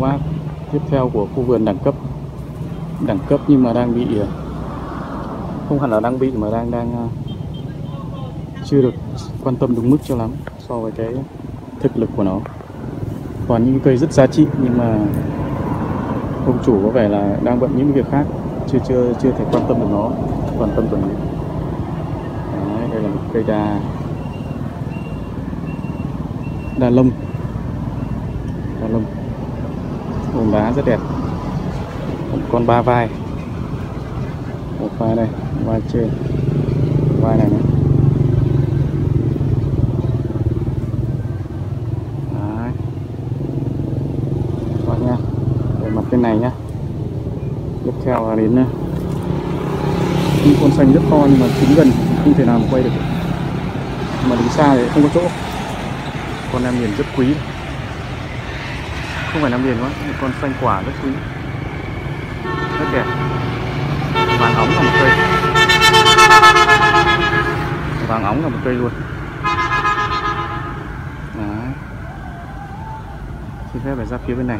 các bác tiếp theo của khu vườn đẳng cấp. Đẳng cấp nhưng mà đang bị ờ, không hẳn là đang bị mà đang đang ờ, chưa được quan tâm đúng mức cho lắm so với cái thực lực của nó. Còn những cây rất giá trị nhưng mà ông chủ có vẻ là đang bận những việc khác chưa chưa chưa thể quan tâm được nó quan tâm được Đấy, đây là một cây đa đa lông. Đa lông vùng đá rất đẹp. Một con ba vai. Một vai đây, vai trên. Vai này nữa Đấy. các nha về mặt bên này nhá. Tiếp theo là đến ờ, những con xanh rất to nhưng mà chính gần không thể nào mà quay được. Mà đứng xa thì không có chỗ. Con em nhìn rất quý không phải năm liền quá một con xanh quả rất quý. Rất đẹp. Vàng ống là một cây. Vàng ống là một cây luôn. Đấy. xin phép phải ra phía bên này.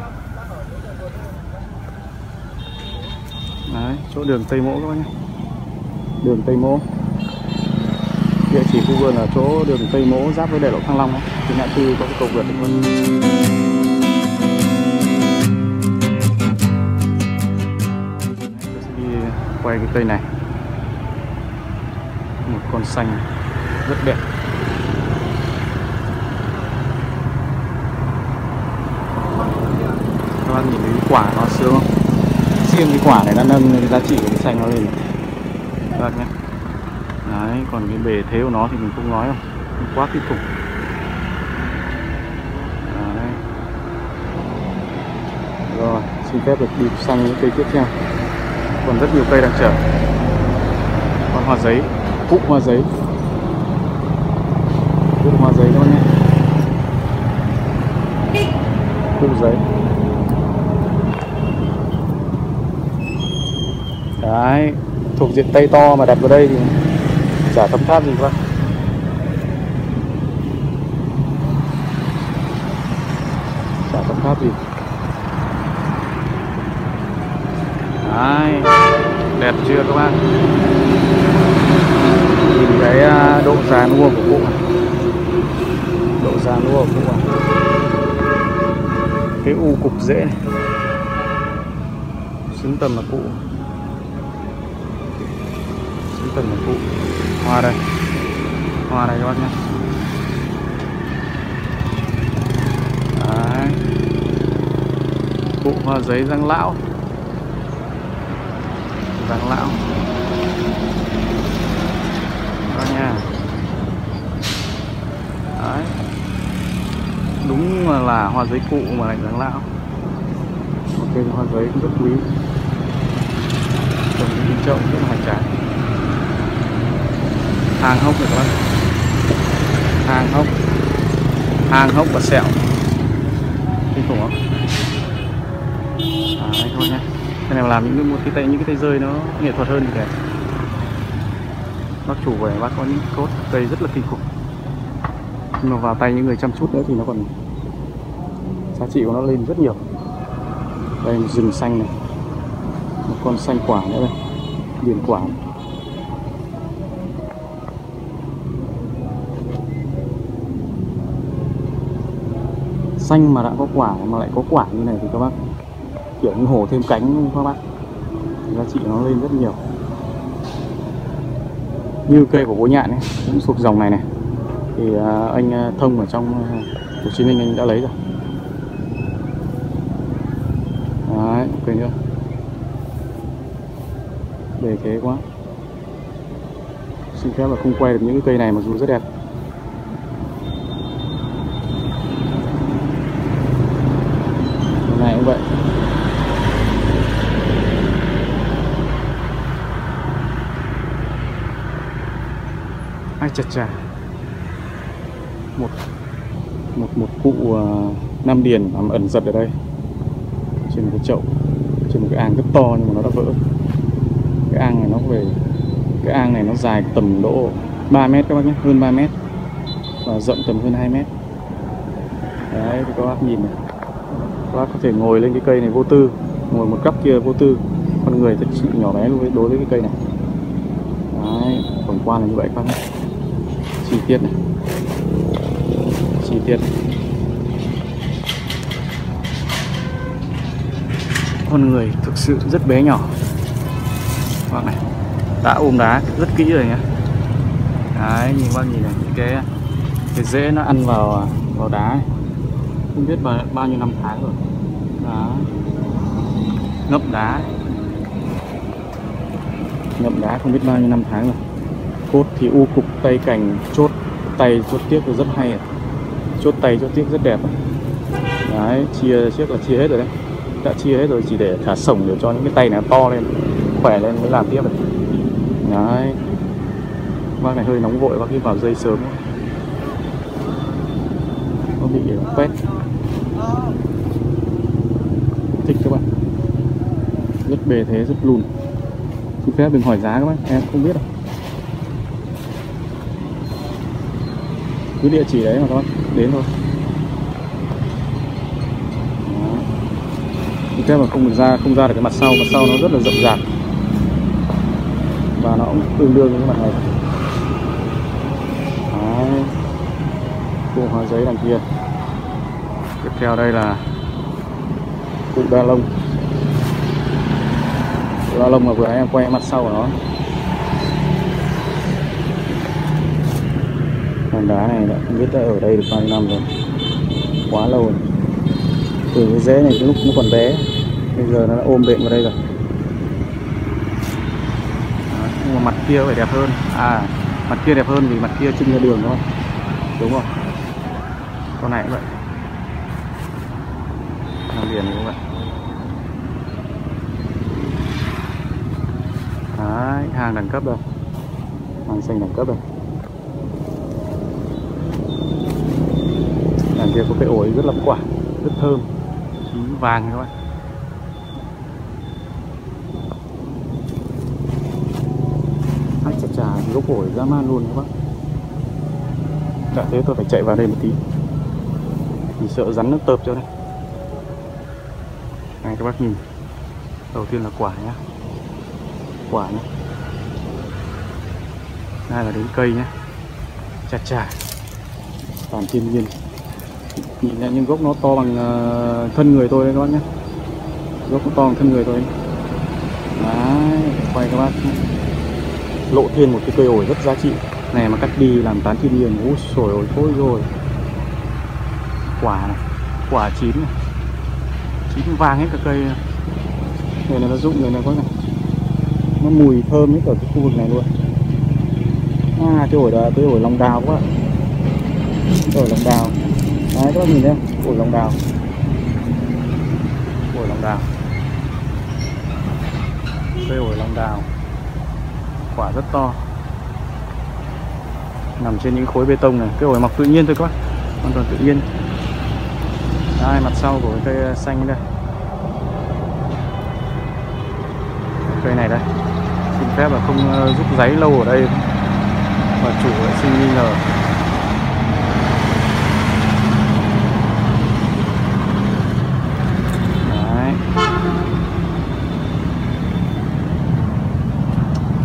Đấy, chỗ đường Tây Mỗ các bác nhé. Đường Tây Mỗ. Địa chỉ khu vườn là chỗ đường Tây Mỗ giáp với đại lộ Thăng Long ấy. thì ngã tư có cái cầu vượt đấy luôn. Quay cái cây này. Một con xanh rất đẹp. Các bạn nhìn thấy cái quả nó sướng không? Riêng cái quả này đã nâng cái giá trị của cái xanh nó lên các bạn nhé. Đấy, còn cái bề thế của nó thì mình không nói đâu. Quá kinh khủng rồi, xin phép được đi sang những cây tiếp theo còn rất nhiều cây đang chờ. Con hoa giấy, cụm hoa giấy. Cụm hoa giấy các bạn nhé cụm giấy. Đấy, thuộc diện tây to mà đặt vào đây thì chả thấm tháp gì quá. Chả thấm tháp gì. Đấy. Đẹp chưa các bạn? Nhìn cái à, độ già nua của cụ độ già nua của cụ cái u cục dễ này. Xứng tầm là cụ. Xứng tầm là cụ. Hoa đây. Hoa đây các bác nhé. Đấy. cụ hoa giấy răng lão vàng lão. Đó nha. Đấy. đúng là, hoa giấy cụ mà lành Vàng lão. Một cây hoa giấy cũng rất quý. Trồng trên chậu rất là hoành tráng. Hàng hốc được các hàng hốc. Hàng hốc và sẹo. Kinh khủng không? À, đấy thôi nha cái này mà làm những cái một cái tay những cái tay rơi nó nghệ thuật hơn thì đẹp bác chủ về bác có những cốt cây rất là kinh khủng. Nhưng mà vào tay những người chăm chút nữa thì nó còn giá trị của nó lên rất nhiều. Đây, một rừng xanh này. Một con xanh quả nữa đây. Điền quả này. xanh mà đã có quả mà lại có quả như này thì các bác kiểu như hổ thêm cánh các bác giá trị nó lên rất nhiều. Như cây của bố nhạn ấy cũng thuộc dòng này này. Thì à, anh à, thông ở trong à, Hồ Chí Minh anh đã lấy rồi. Đấy cây nữa bề thế quá. Xin phép là không quay được những cái cây này mặc dù rất đẹp Cái này cũng vậy ai chà chà một một một cụ uh, nam điền nằm ẩn giật ở đây. Trên một cái chậu trên một cái ang rất to nhưng mà nó đã vỡ. Cái ang này nó về cái ang này nó dài tầm độ 3 mét các bác nhé hơn 3 mét và rộng tầm hơn 2 mét. Đấy thì các bác nhìn này. Các bác có thể ngồi lên cái cây này vô tư ngồi một góc kia vô tư. Con người thật sự nhỏ bé đối với, đối với cái cây này. Đấy, tổng quan là như vậy các bác chi tiết này. Chi tiết. Con người thực sự rất bé nhỏ. Vâng này đã ôm đá rất kỹ rồi nhé. đấy nhìn bác nhìn này những cái cái rễ nó ăn vào vào đá này. không biết bao, bao nhiêu năm tháng rồi. Đó ngậm đá. Ngậm đá không biết bao nhiêu năm tháng rồi cốt thì u cục tay cành chốt tay chốt tiếc rất hay chốt tay chốt tiếc rất đẹp đấy, chia chiếc là chia hết rồi đấy. Đã chia hết rồi, chỉ để thả sổng để cho những cái tay này to lên, khỏe lên mới làm tiếp được đấy. Bác này hơi nóng vội, bác đi vào dây sớm nó bị quét thích các bạn. Rất bề thế, rất lùn. Xin phép đừng hỏi giá các bác, em không biết đâu. Cứ địa chỉ đấy mà thôi, đến thôi. Đó. thế mà không được ra, không ra được cái mặt sau mặt sau nó rất là rộng rạp. Và nó cũng tương đương với cái mặt này. Đấy. cụ hóa giấy đằng kia. Tiếp theo đây là cụ đa lông. Ba đa lông mà vừa em quay mặt sau của nó. Hòn đá này đã không biết đã ở đây được bao nhiêu năm rồi. Quá lâu rồi. Từ cái rễ này lúc nó còn bé. Bây giờ nó đã ôm đệm vào đây rồi. Đó, nhưng mà mặt kia phải đẹp hơn. À mặt kia đẹp hơn vì mặt kia trưng ra đường thôi. Đúng không? Con này cũng vậy. Hàng liền cũng vậy. Đấy, hàng đẳng cấp rồi. Hàng xanh đẳng cấp rồi kia có cái ổi rất là quả rất thơm. Chín vàng các bạn ăn chà chà gốc ổi dã man luôn các bác. Đã thế tôi phải chạy vào đây một tí. Vì sợ rắn nó tợp cho đây. Này các bác nhìn. Đầu tiên là quả nhá. Quả nhá. Đây là đến cây nhá. Chà chà. Toàn thiên nhiên nhìn những gốc nó to bằng uh, thân người tôi đấy các bác nhé. Gốc nó to bằng thân người tôi. Đấy quay các bác lộ thiên một cái cây ổi rất giá trị. Này mà cắt đi làm tán thiên nhiên. Ui sồi ôi thôi rồi. Quả này quả chín này. Chín vàng hết cả cây. Này là nó rụng rồi này có này. Nó mùi thơm hết ở cái khu vực này luôn. À cái ổi đó cái ổi long đào quá. Ổi long đào đấy các bác nhìn đây, ổi long đào. Ổi long đào. Cây ổi long đào. Quả rất to. Nằm trên những khối bê tông này. Cái ổi mọc tự nhiên thôi các bác. Hoàn toàn tự nhiên. Đây mặt sau của cây uh, xanh đây. Cây này đây. Xin phép là không uh, giúp giấy lâu ở đây. Và chủ lại sinh nghi ngờ Đấy.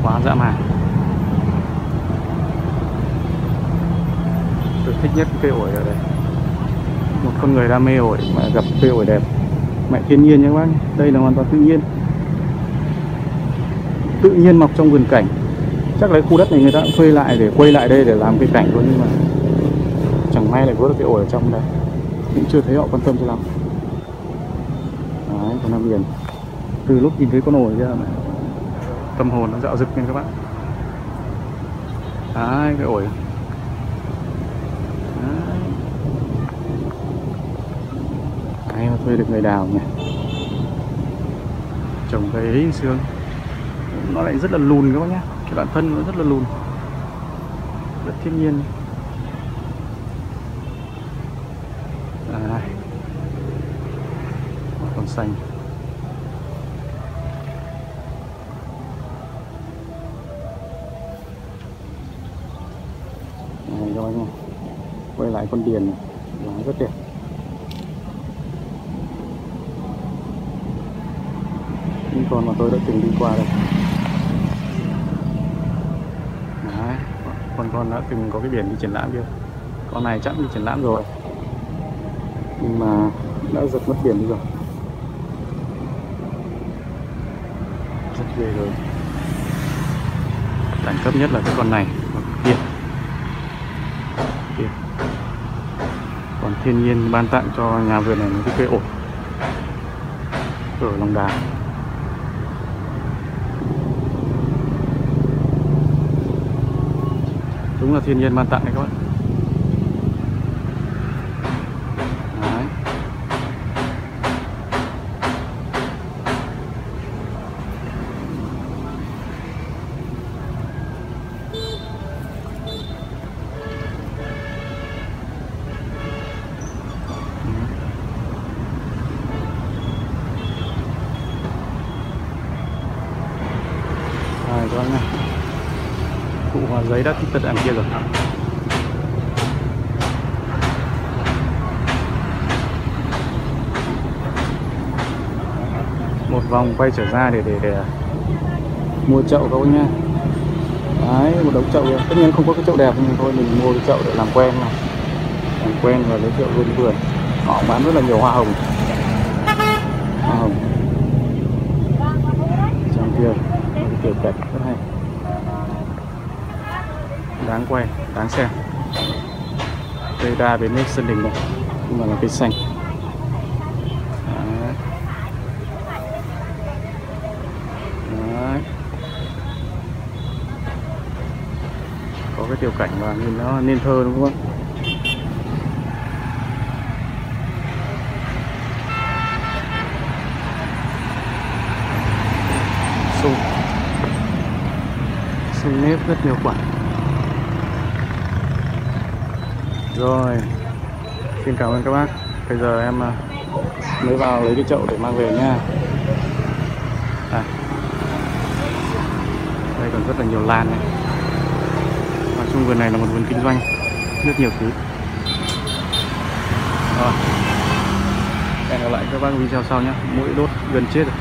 quá dã man. Tôi thích nhất cây ổi ở đây. Một con người đam mê ổi mà gặp cây ổi đẹp. Mẹ thiên nhiên nhé các bác đây là hoàn toàn tự nhiên. Tự nhiên mọc trong vườn cảnh. Chắc lấy khu đất này người ta cũng thuê lại để quay lại đây để làm cây cảnh luôn nhưng mà chẳng may lại có được cái ổi ở trong đây. Cũng chưa thấy họ quan tâm cho lắm. Đấy còn Nam biển từ lúc nhìn thấy con ổi ra mà tâm hồn nó dạo dực lên các bạn. Đấy, cái ổi. Đấy. mà thuê được người đào nhỉ? Trồng cây ấy, xương. Nó lại rất là lùn các bác nhá. Cái bản thân nó rất là lùn. Rất thiên nhiên. À còn xanh. con điền này. Lá rất đẹp. Những con mà tôi đã từng đi qua đây. Đấy, con con đã từng có cái biển đi triển lãm chưa? con này chắc đi triển lãm rồi. Nhưng mà đã giật mất biển đi rồi. Rất ghê rồi. Đẳng cấp nhất là cái con này. Còn thiên nhiên ban tặng cho nhà vườn này những cái cây ổi. Ở lòng đà. Đúng là thiên nhiên ban tặng đấy các bạn đấy. Rồi các bạn này Cụ hòa giấy đã thích tật đằng kia rồi. Một vòng quay trở ra để để để à, mua chậu các bác nha Đấy, một đống chậu kìa. Tất nhiên không có cái chậu đẹp nhưng thôi mình mua cái chậu để làm quen này Làm quen và giới thiệu luôn vườn Họ bán rất là nhiều hoa hồng. Hoa hồng. Trong kia. Kiểu cái cảnh rất hay đáng quay, đáng xem. Cây đa bến nước sân đình này, nhưng mà là cây xanh. Đấy. Đấy. có cái tiểu cảnh và nhìn nó nên thơ đúng không? Ạ sung sung nếp rất nhiều quả. Rồi. Xin cảm ơn các bác. Bây giờ em à, mới vào lấy cái chậu để mang về nha. À. đây còn rất là nhiều lan này. Nói chung vườn này là một vườn kinh doanh. Rất nhiều thứ. Rồi. Hẹn gặp lại các bác video sau nhé. Mũi đốt gần chết rồi.